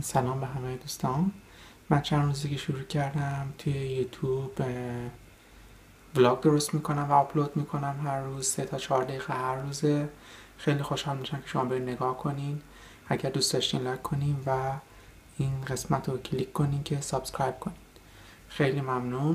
سلام به همه دوستان. من چند روزی که شروع کردم توی یوتیوب vlog درست می‌کنم و آپلود می‌کنم هر روز سه تا چهار دقیقه هر روزه. خیلی خوشحال میشم که شما برید نگاه کنین. اگر دوست داشتین لایک کنین و این قسمت رو کلیک کنین که subscribe کنین. خیلی ممنون.